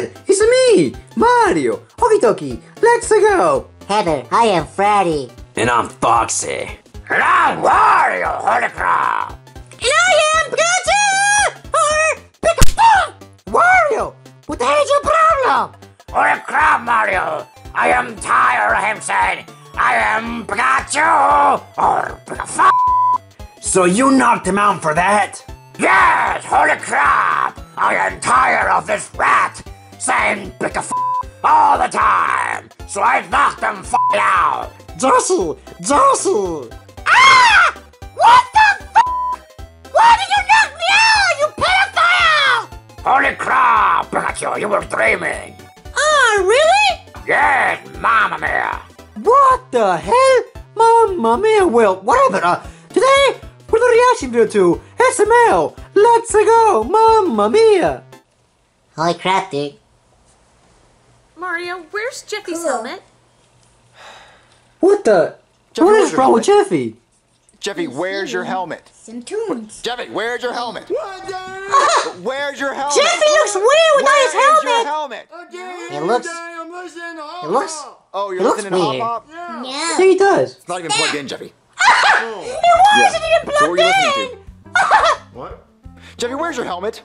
Dad, it's me, Mario. Okie dokie, let's go. Heather, I am Freddy. And I'm Foxy. And I'm Wario, holy crap! And I am Pikachu! Or Pikachu! Wario, what the hell is your problem? Holy crap, Mario! I am tired of him saying, I am Pikachu! Or Pikachu! So you knocked him out for that? Yes, holy crap! I am tired of this rat saying Pikachu all the time! So I knocked them f out! Jesse, Jesse! Ah! What the f? Why did you knock me out, you pedophile? Holy crap, Pikachu, you were dreaming! Oh, really? Yes, Mamma Mia! What the hell? Mamma mia, well, whatever. Uh, today, we're the reaction video to SML. Let's go, Mamma mia. Holy crap, dude. Mario, where's Jeffy's helmet? What the? Jeffy, what where's is your wrong with Jeffy? Jeffy, where's your helmet? Some tunes. Jeffy, where's your helmet? Where's your helmet? Jeffy looks weird without his Where is your helmet. helmet? It looks. It looks. Oh, you're It looks listening to. Hop Hop? No. Yeah, he does. It's not even plugged in, Jeffy. Why isn't it So what are you plugged to? What? Jeffy, where's your helmet?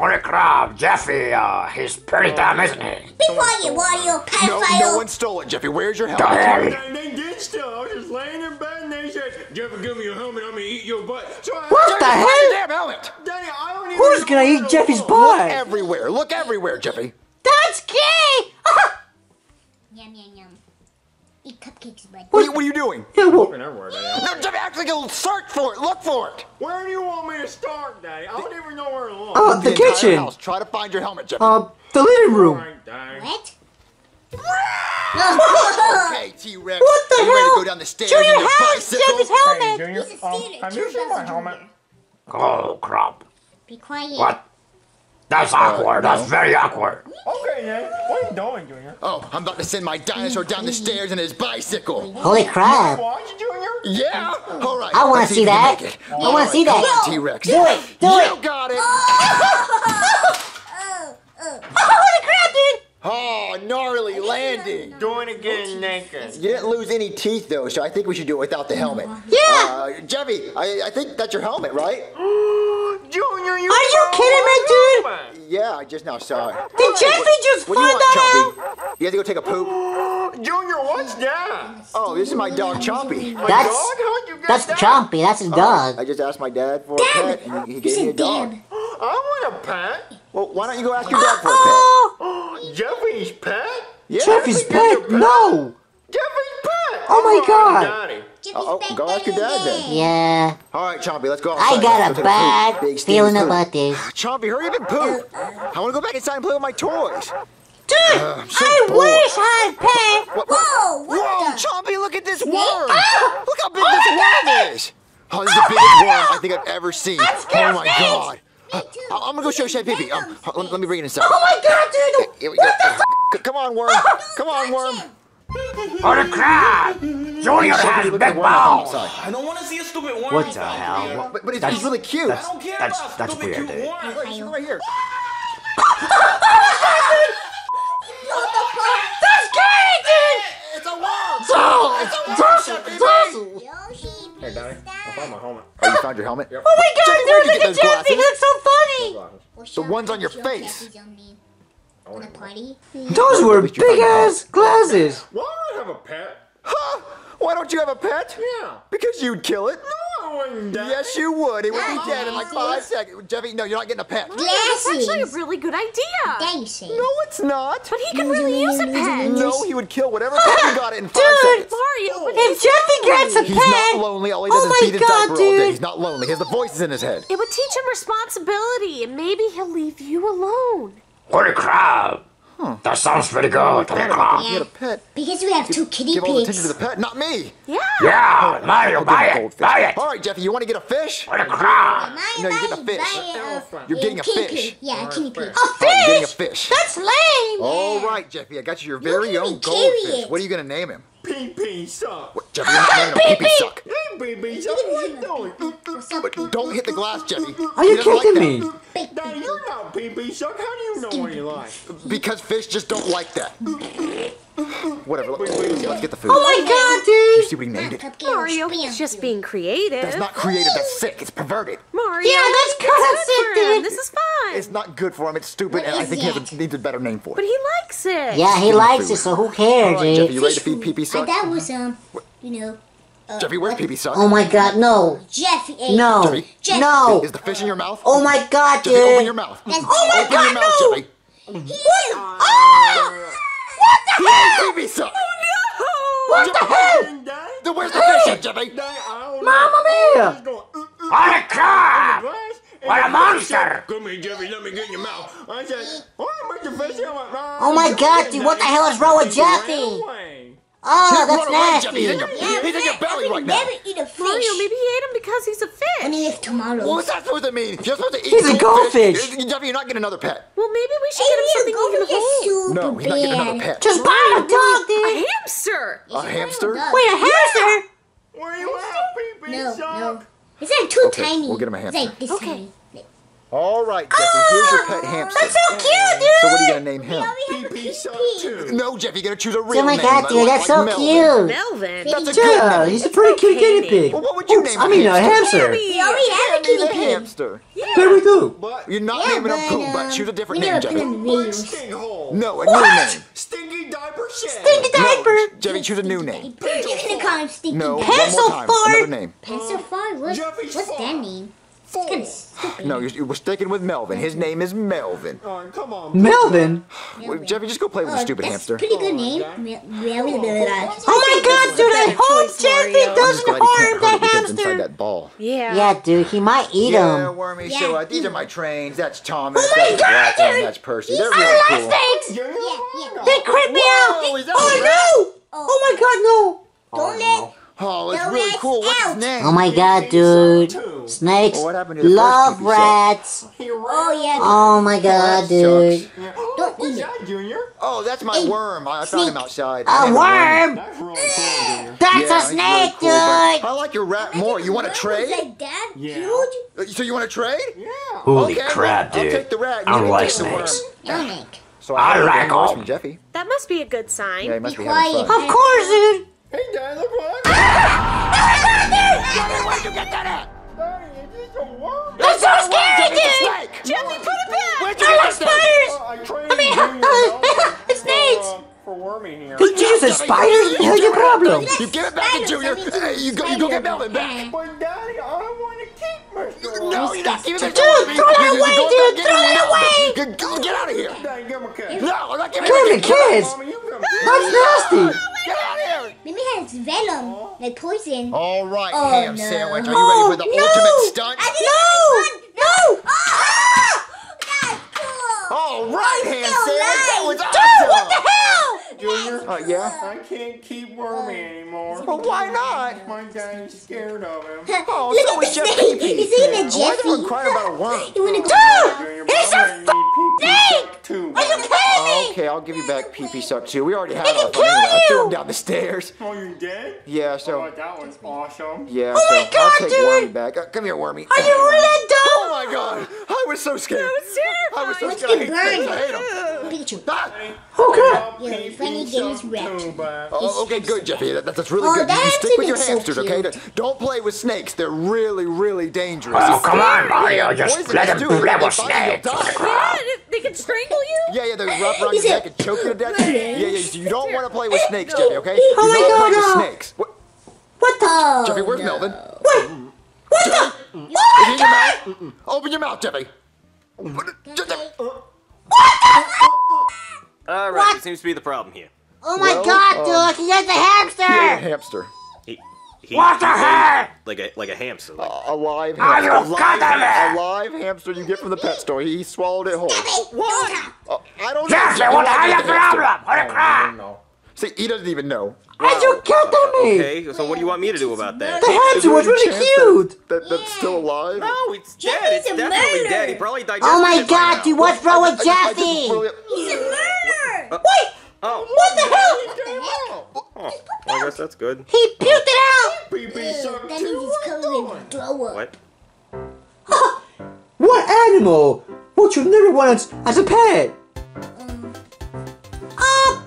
Holy crap, Jeffy, uh, he's pretty dumb, isn't he? Be quiet, Wario, No, pedophile. no one stole it, Jeffy. Where's your The helmet? hell? They did steal. I was just laying in bed and they said, Jeffy, give me your helmet. I'm gonna eat your butt. So I, What the Find hell? your damn helmet! Daddy, I don't even Who's know gonna where eat to Jeffy's look. Look everywhere. Look everywhere, Jeffy. That's gay! Yum, yum, yum. Eat cupcakes, bud. What are you, what are you doing? Yeah, well, Looking everywhere, Daddy. No, Jeffy, actually go search for it. Look for it. Where do you want me to start, Daddy? I don't even know where to look. uh, the entire kitchen. house. Try to find your helmet, Jeffy. Uh, the living room. Alright, What? okay, T-Rex. What the Are you ready hell? to go down the stairs Junior, in your how's bicycle? Hey, helmet? Junior, He's a um, student. have you Two seen my helmet? Oh crap. Be quiet. What? That's awkward. That's very awkward. Okay, then. What are you doing, Junior? Oh, I'm about to send my dinosaur down the stairs in his bicycle. Holy crap. Watch, Junior? Yeah? All right. I wanna see if you can that. make. I wanna see that. on, T-Rex. Do it, do you it. got it. Oh, oh. Holy crap, dude! Oh, gnarly landing. Doing it again naked. You didn't lose any teeth though, so I think we should do it without the helmet. Yeah. Uh, Jeffy, I, I think that's your helmet, right? Junior, you Are you kidding me, dude? Yeah, I just now saw it. Did Jeffy just What do you find want, that out? Chompy? You have to go take a poop? Junior, what's that? Oh, this is my dog Chompy. That's Dog? How'd you get that's that? Chompy. That's his oh, dog. I just asked my dad for a pet, it. and he, he gave me a dog. damn. I want a pet. Well, why don't you go ask your dad for a pet? Oh, Jeffy's pet? Yeah. Jeffy's Get your pet. No. Jeffy's pet. Oh my God. Daddy. Oh, go ask your dad then. yeah. All right, Chompy, let's go. I got a bad. Big feeling poop. about this. Chompy, hurry up and poop. I want to go back inside and play with my toys. Dude, so I bored. wish I had a pet. What, Whoa, what Whoa, the? Chompy, look at this worm. Look how big this worm is. Oh, this is the biggest worm I think I've ever seen. Oh my god. Uh, I'm gonna go show Chef Pee Um, let, let me bring it inside. Oh my god, dude! Here we go. C- Come on, worm. Come on, worm. Holy crap! Junior has Look at big the worm on the balls. I don't want to see a stupid worm. What the hell? But, but it's, That's- he's really cute. That's I don't care that's about that's stupid weird, dude. Right, he's right here. That's scary, dude! It's a worm. Oh, It's a worm, Chef Pee Josie! Yoshi, Hey, Daddy. please I found my helmet. Oh, you found your helmet? Oh my god, Jeffy, where'd dude, you look at those Jeffy! He looks so funny! The ones on your show face. Jeffy's On a party? Those were least you found big ass glasses. Why do I have a pet? Huh? Why don't you have a pet? Yeah. Because you'd kill it. No, I wouldn't, Daddy. Yes, you would. It would be dead in like five seconds. Jeffy, no, you're not getting a pet. That's actually a really good idea. There you say. No, it's not. But he could really use a pet. No, he would kill whatever pet you got it in five Dude, seconds. Mario, but If Jeffy gets a He's pet, not lonely. All he does oh is beat his God, diaper all day. He's not lonely. He has the voices in his head. it would teach him responsibility, and maybe he'll leave you alone. Holy crap! That sounds pretty good. Holy crap! You had a pet. Because we have two kitty Give all the attention to the pet, not me. Yeah. Yeah, Mario, I'll buy it, buy it. All right, Jeffy, you want to get a fish? Holy crap! My No, you're getting a fish. buy, uh, You're getting a kitty fish. pig. Yeah, a kitty pig. a you're getting a fish? fish. That's lame! All right, Jeffy, I got you your very can own goldfish. it. What are you gonna name him? Pee pee suck. What, Jeffy, you're not naming him Pee Pee Suck. Leave baby. What are you doing? But don't hit the glass, Jeffy. Are you He doesn't like kidding me? Big Daddy, you're not pee-pee suck. How do you know what you like? Because fish just don't like that. Whatever. Let's, let's get the food. Oh my god, Do you see what he named it? Mario, Bam. he's just being creative. That's not creative. That's sick. It's perverted. Mario. Yeah, that's it's kinda sick, dude. This is fine. It's not good for him. It's stupid, What and I is think he has a, needs a better name for it. but he likes it. Yeah, he likes food. it, so who cares, All right, Jeffy, you ready to feed food. pee-pee And suck? that was um, you know, Jeffy, where's pee-pee suck? Oh my god, no. Jeffy ate. No. Jeffy, Jeff- No. Is the fish in your mouth? Oh my god, dude. Jeffy, open your mouth. That's Oh my Open your god, mouth, no! Jeffy. Ah! What the hell? Pee-pee suck. What the hell? Daddy? Then where's the fish at, Jeffy? Daddy, Mamma mia! He's going, uh, uh, What a crab! What a monster! Come here, Jeffy, let me get in your mouth. I said, what? But the fish, I'm like, Oh my god, dude, what the hell is wrong with He Jeffy? Away. Oh, that's Run away, nasty. He's in your, he's in your belly right now. Never eat a fish. Mario, maybe he ate him because he's a fish. Only if tomorrow. What's that supposed to mean? You're supposed to eat He's a goldfish. Jeffy, you're not getting another pet. well, maybe we should get him something he can hold. No, he's not getting another pet. Just buy a dog, A hamster. A hamster? Wait, a hamster? Where you at, pee-pee No, suck? no. It's like too Okay, tiny. we'll get him a It's hamster. like this Okay. tiny. All right, Jeffy, here's your pet ah, hamster. That's so cute, dude! So what are you gonna name him? Pee-pee. No, Jeff, you gotta choose a real name. Oh my name. god, like- dude, that's like so Melvin. cute! Melvin. That's a good Yeah, name. he's a pretty cute guinea pig. Well, what would you Oops, name I a mean, a hamster? hamster. We already have a guinea kitty a pig. hamster. There we go. But You're not Yeah, naming him but, Pooh, but choose a different we name, never put Jeffy. him like videos. stinkhole. No, a new name. Stinky diaper shit. Stinky diaper. Jeffy, choose a new name. You're gonna call him Stinky No, one Pencil more time. fart. Another name. Pencil fart? What's, that fart. Name? It's kind of stupid. No, you're, we're sticking with Melvin. His name is Melvin. Oh, come on. Melvin? Well, Jeffy, just go play with the Oh, stupid that's hamster. pretty good name. Mel- Mel- Mel- Mel- Oh my god, dude, I hope Jeffy Mario. Doesn't harm can't the hurt it because inside that ball. Yeah. Yeah, dude, he might eat Yeah, him. Wormy. Yeah, So uh, these are my trains. That's Thomas. Oh my that's God, Black, and dude. that's Percy. I They're really like cool. snakes! Yeah, Yeah, yeah. They creep me Whoa, out! Oh a no! Oh my god, no! Don't let. Oh, it's No, really cool. What's his out. Oh my god, dude. Snakes Well, what to the love creepy rats. Oh yeah. Oh my god, That dude. sucks. Don't What's eat it. that, Junior? Oh, that's my Hey, worm. I found him outside. A worm! That's really cool, Junior. That's Yeah, a snake, really cool, dude! I like your rat more. You want to trade? like that Yeah. huge? Uh, so you want to trade? Yeah. Holy Okay, crap, I'll dude. take the rat. I don't like take the worm. snakes. Dominic. So I have like one more 'em. from Jeffy. That must be a good sign. Yeah, he must Be be quiet. fun. Of course, dude! Hey, Dad, look what I ah! Where'd you get that at? That's so scary, dude! Jeffy, put it back! Where'd you I like spiders! Uh, I trained mean, uh, it's for, snakes. uh, for Wormy here. Did you just say spiders? What the hell's your problem? You give it back to Junior. Hey, you go, you go get Melvin back. But Daddy, I don't want to keep Mr. Worm. No, you're not giving it Dude, throw that away, dude! Throw that away! Get, get out of here. Daddy, give him a kiss. No, I'm not giving it to you. kids! Mommy, you come That's nasty! Get out of here. Maybe it has venom, like poison. All right, Oh, ham no. sandwich. Are you ready for the no. ultimate stunt? No! No! Ah! That's cool. All right, ham still sandwich. That was alive. awesome. What the hell? Junior, Uh, yeah. I can't keep Wormy anymore. Well, why not? My daddy's scared of him. Oh, Look so at was the Jeff snake. Pee-Pee. He's eating a Why is everyone Jeffy. crying about a worm? You wanna go? Junior, He's but a I'm gonna need pee-pee snake! suck too. Are you bud. kidding me? Okay, I'll give you back pee-pee suck too. We already had They our fun. I threw you. him down the stairs. Oh, you did? Yeah, so. Oh, so that was awesome. yeah, Oh so my God, I'll take dude. Wormy back. Uh, come here, Wormy. Are you really dumb? Oh my God! I was so scared. That was I was so terrifying. scared. I hate snakes. I hate them. Pikachu. Ah! Okay. Yeah, funny games wrecked. Oh, okay, good, Jeffy. That, that's really Oh, good. You, you stick with your so hamsters, okay? Don't play with snakes. They're really, really dangerous. Oh, come on, Mario. Just Poisonous, let him too. play with they bite you, snakes. Die. Yeah, they- they can strangle you? Yeah, yeah, they wrap around He's your neck and choke you to death. Yeah, yeah, you don't want to play with snakes, Jeffy, okay? Oh Do my not God, play with snakes. What? What the? Oh, Jeffy, where's no. Melvin? What? What the? Is he your mouth? Open your mouth, Jeffy. All right, What? there seems to be the problem here. Oh my Well, god, uh, dude, he has a You're a hamster! hamster. He, he, What the he lays heck? Like a like a hamster. Like, A live Are hamster. you A live, kidding me? a live hamster you get from the pet store. He swallowed it whole. What? Uh, I don't know. Jeffy, Jeffy, what the why hell did your the hamster- problem? What a crap! See, he doesn't even know. Are you kidding me? okay, so what do you want me to do about that? The hamster was Is there any really cute! That, that, that's still alive? No, it's dead. It's a definitely murderer. dead. He probably digested Oh my god, now. dude, what's wrong with I- I just Jeffy? really- He's a murderer. Wait! Oh, What the hell? oh, well, I guess that's good. He puked it out! Pee pee suck That means too. it's covered throw up. What? What animal would you never want as, as a pet? Uh, uh,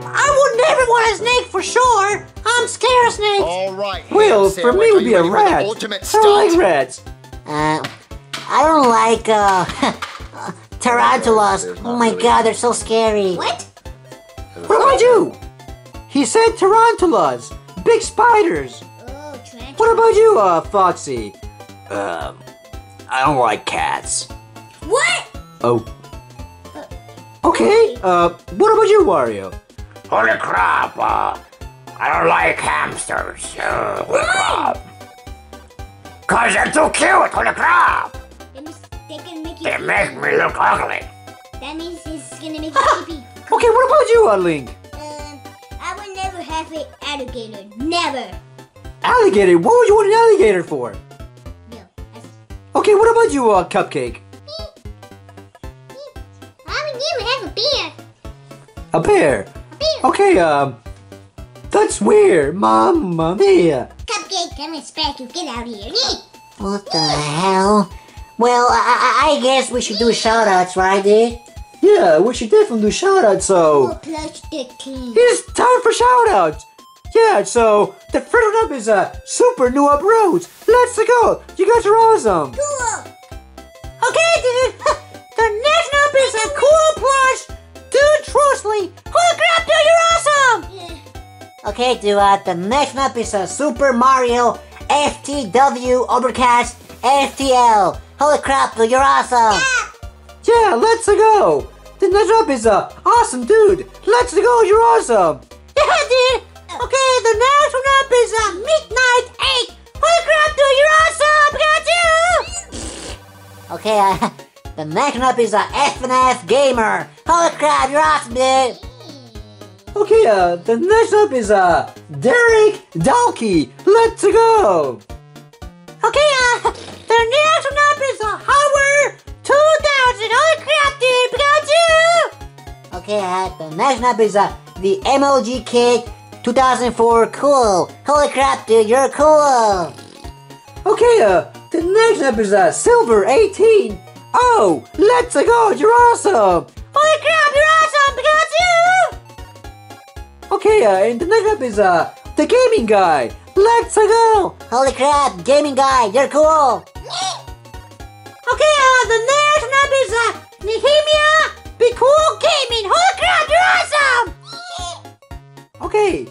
I would never want a snake for sure. I'm scared of snakes. All right. Well, ham for me it are would be a ready for the rat. Ultimate I don't like rats. Uh, I don't like uh, tarantulas. Oh my god, they're so scary. What? What about you? He said tarantulas, big spiders. Trash. What about you, uh, Foxy? Um, I don't like cats. What? Oh. Okay, uh, what about you, Wario? Holy crap, uh, I don't like hamsters. Uh, holy crap. Cause they're too cute, holy crap. That means they can make you. They make me look ugly. That means it's gonna make you pee Okay, what about you, uh, Link? Um, I would never have an alligator. Never. Alligator, what would you want an alligator for? No. Okay, what about you, uh, Cupcake? I would never have a bear. A bear. bear. Okay, um, that's weird, mamma mia. Cupcake, come and spark you. Get out of here. What the hell? Well, I, I, I guess we should do shoutouts, right, dude? Yeah, we should definitely do shoutouts, so... Oh, plush the. It's time for shoutouts! Yeah, so the first one up is uh, Super New Up Rose. Let's go! You guys are awesome! Cool. Okay, dude. the next up is a cool plush. Dude, Trusley. Holy crap, dude, you're awesome. Yeah. Okay, dude, uh, the next up is a Super Mario FTW Overcast FTL. Holy crap, dude, you're awesome. Yeah, yeah let's go! The next up is a Awesome Dude. Let's go, you're awesome! Yeah, dude. Okay, the next one up is a Midnight 8. Holy crap, dude, you're awesome. Got you. Okay, uh, the next one up is a FNF Gamer. Holy crap, you're awesome, dude. Okay, uh, the next up is uh, Derek Dalkey. Let's go! Okay, uh, the next one up is a Howard 2000. Holy crap, dude, got you. Okay, uh, the next one up is uh, the MLG Kid 2004 Cool. Holy crap, dude, you're cool. Okay, uh, the next up is uh, Silver 18. Oh, let's go, you're awesome! Holy crap, you're awesome, you. Okay, uh, and the next up is uh, the Gaming Guy. Let's go! Holy crap, gaming guy, you're cool. Okay, uh, the next is uh, Nehemia Be Cool Gaming. Holy crap, you're awesome. Okay,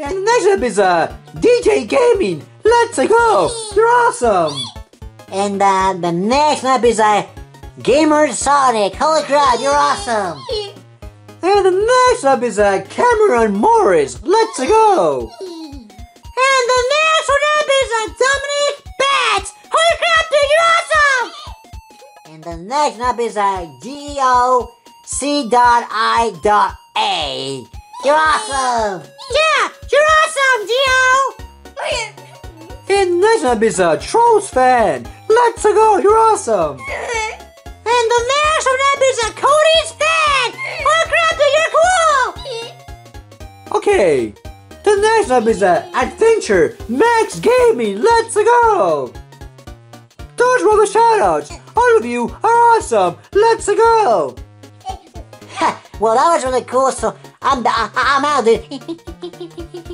and the next up is uh, DJ Gaming. Let's go! You're awesome! And uh, the next up is uh, Gamer Sonic. Holy crap, you're awesome. And the next up is uh, Cameron Morris. Let's go! And the next one up is uh, Dominic Bats. Holy crap, dude, you're awesome. And the next one up is uh, dot I dot A. You're awesome. Yeah, you're awesome, Geo. And the next up is uh, Trolls Fan. Let's go! You're awesome! And the next one up is a Cody's fan. Holy crap, dude, you're cool. Okay, the next up is uh, Adventure Max Gaming. Let's go! Those were the shoutouts. All of you are awesome. Let's go! well, that was really cool. So I'm I, I'm out,